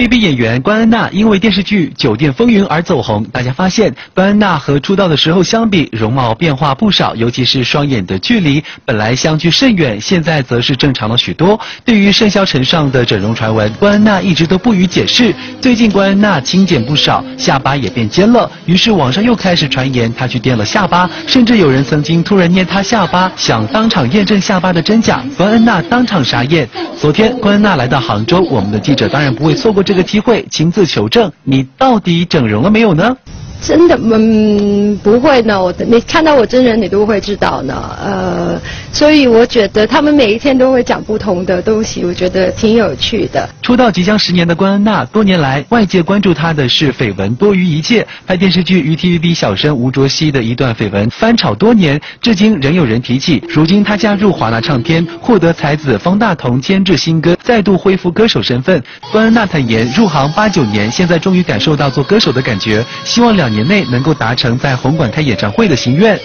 TVB 演员关恩娜因为电视剧《酒店风云》而走红。大家发现，关恩娜和出道的时候相比，容貌变化不少，尤其是双眼的距离，本来相距甚远，现在则是正常了许多。对于盛嚣尘上的整容传闻，关恩娜一直都不予解释。最近，关恩娜轻减不少，下巴也变尖了，于是网上又开始传言她去垫了下巴，甚至有人曾经突然捏她下巴，想当场验证下巴的真假。关恩娜当场傻眼。昨天，关恩娜来到杭州，我们的记者当然不会错过。这个机会亲自求证，你到底整容了没有呢？真的，嗯，不会呢。我你看到我真人，你都会知道呢。呃，所以我觉得他们每一天都会讲不同的东西，我觉得挺有趣的。出道即将十年的关恩娜，多年来外界关注她的是绯闻多于一切。拍电视剧与 TVB 小生吴卓羲的一段绯闻翻炒多年，至今仍有人提起。如今她加入华纳唱片，获得才子方大同监制新歌，再度恢复歌手身份。关恩娜坦言，入行八九年，现在终于感受到做歌手的感觉，希望两。年内能够达成在红馆开演唱会的心愿。